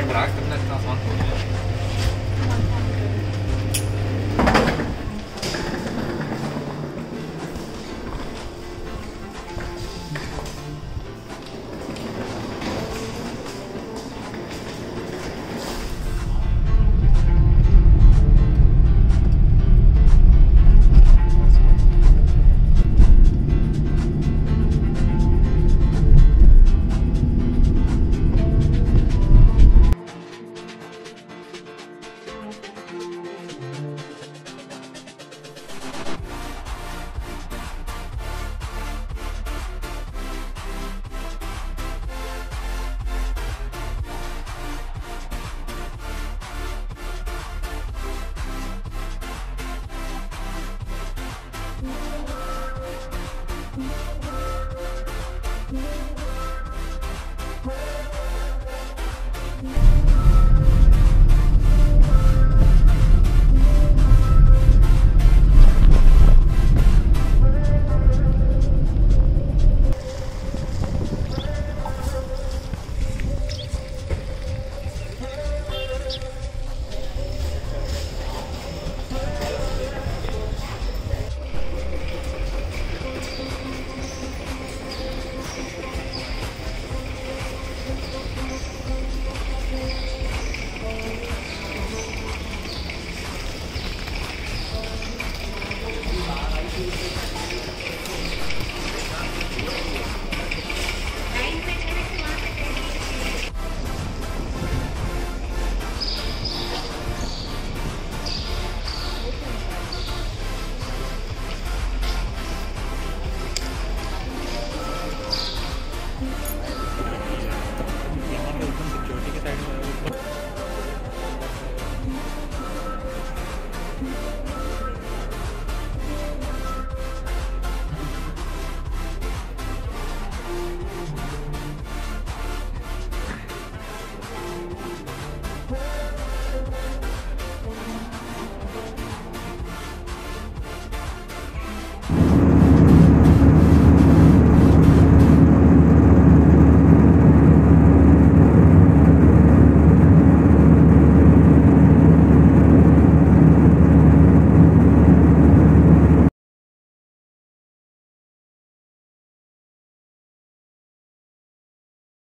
Drag करना इतना आसान हो गया।